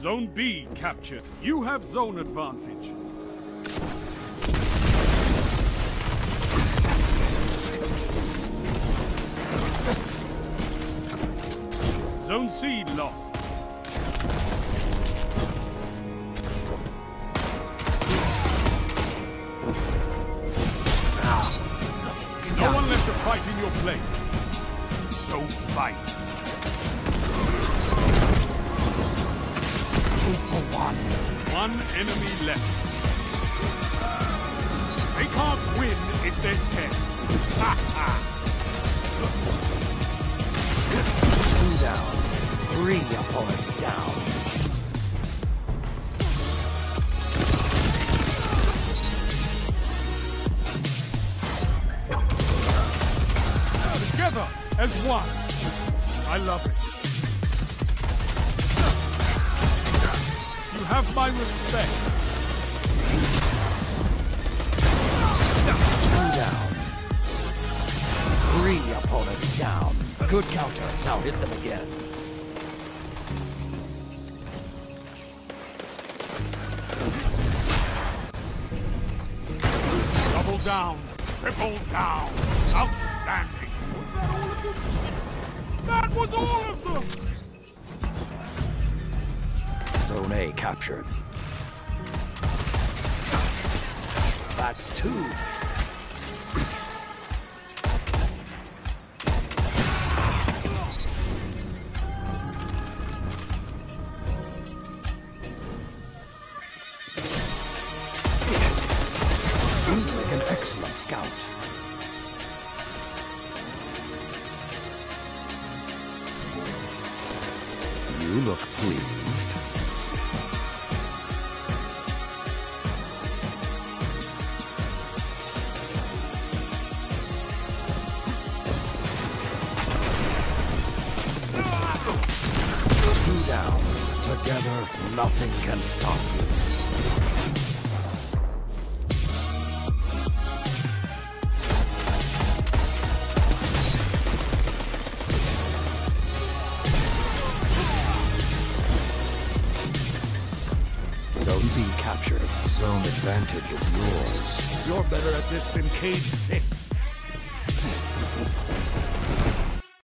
Zone B captured. You have zone advantage. Zone C lost. No one left to fight in your place. So fight. For one. One enemy left. They can't win if they're dead. Ha ha! Two down. Three opponents down. Together as one. I love it. Have my respect. Two down. Three opponents down. Good counter. Now hit them again. Double down. Triple down. Outstanding. That was all of them! Zone A captured. That's two. You look pleased. Together, nothing can stop you. Zone B captured. Zone advantage is yours. You're better at this than Cayde-6.